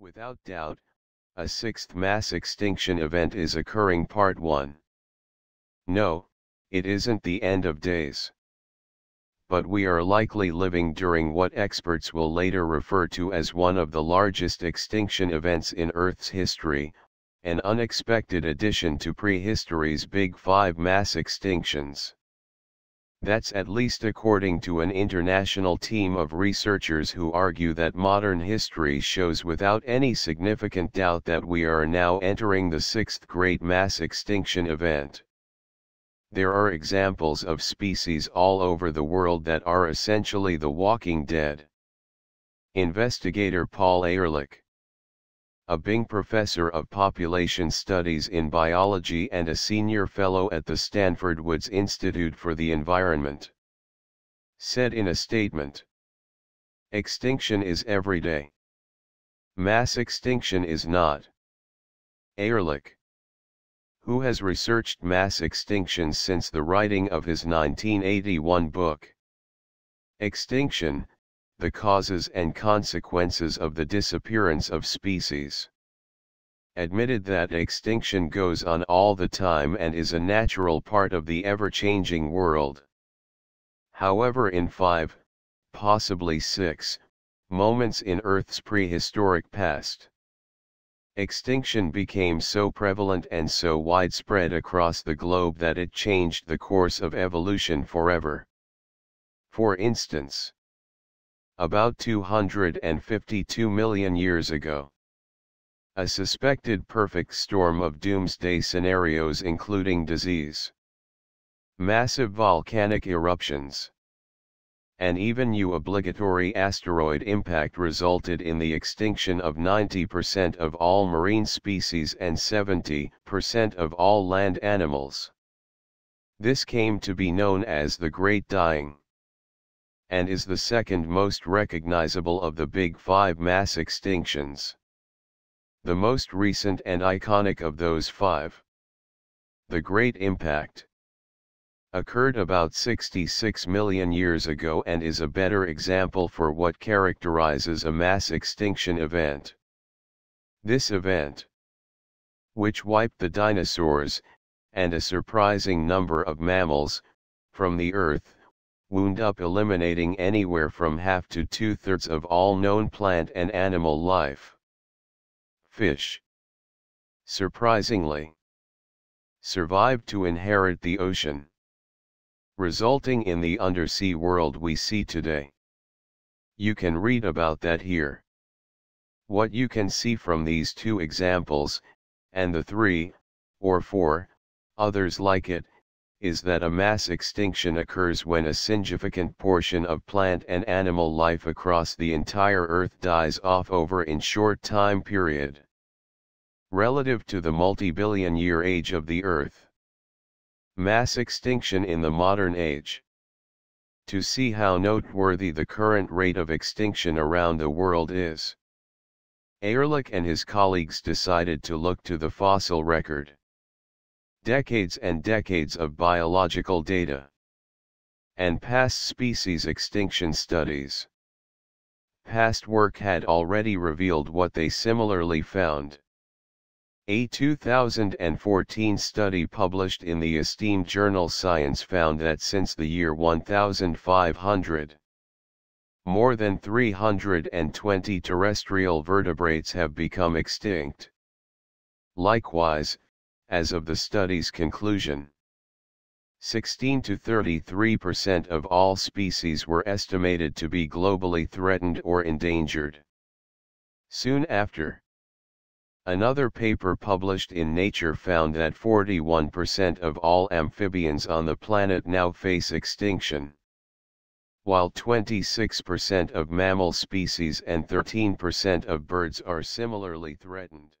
Without doubt, a sixth mass extinction event is occurring part 1. No, it isn't the end of days. But we are likely living during what experts will later refer to as one of the largest extinction events in Earth's history, an unexpected addition to prehistory's big five mass extinctions. That's at least according to an international team of researchers who argue that modern history shows without any significant doubt that we are now entering the sixth great mass extinction event. There are examples of species all over the world that are essentially the walking dead. Investigator Paul Ehrlich a Bing Professor of Population Studies in Biology and a Senior Fellow at the Stanford Woods Institute for the Environment. Said in a statement. Extinction is every day. Mass extinction is not. Ehrlich. Who has researched mass extinctions since the writing of his 1981 book. Extinction, the causes and consequences of the disappearance of species. Admitted that extinction goes on all the time and is a natural part of the ever-changing world. However in five, possibly six, moments in Earth's prehistoric past. Extinction became so prevalent and so widespread across the globe that it changed the course of evolution forever. For instance, about 252 million years ago. A suspected perfect storm of doomsday scenarios including disease, massive volcanic eruptions, and even U obligatory asteroid impact resulted in the extinction of 90% of all marine species and 70% of all land animals. This came to be known as the Great Dying and is the second most recognizable of the big five mass extinctions. The most recent and iconic of those five. The Great Impact occurred about 66 million years ago and is a better example for what characterizes a mass extinction event. This event, which wiped the dinosaurs, and a surprising number of mammals, from the Earth, wound up eliminating anywhere from half to two-thirds of all known plant and animal life. Fish. Surprisingly. Survived to inherit the ocean. Resulting in the undersea world we see today. You can read about that here. What you can see from these two examples, and the three, or four, others like it, is that a mass extinction occurs when a significant portion of plant and animal life across the entire Earth dies off over in short time period. Relative to the multi-billion year age of the Earth. Mass extinction in the modern age. To see how noteworthy the current rate of extinction around the world is. Ehrlich and his colleagues decided to look to the fossil record. Decades and decades of biological data. And past species extinction studies. Past work had already revealed what they similarly found. A 2014 study published in the esteemed journal Science found that since the year 1500, more than 320 terrestrial vertebrates have become extinct. Likewise, as of the study's conclusion. 16 to 33% of all species were estimated to be globally threatened or endangered. Soon after, another paper published in Nature found that 41% of all amphibians on the planet now face extinction, while 26% of mammal species and 13% of birds are similarly threatened.